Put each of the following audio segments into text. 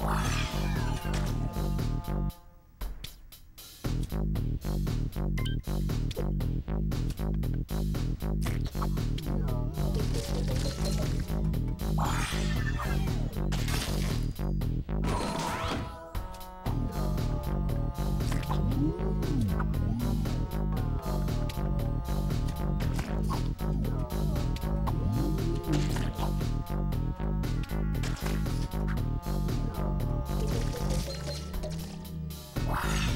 Wow. Wow.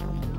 you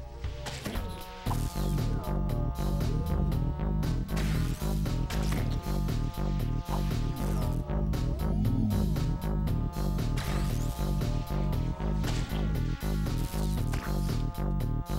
Oh,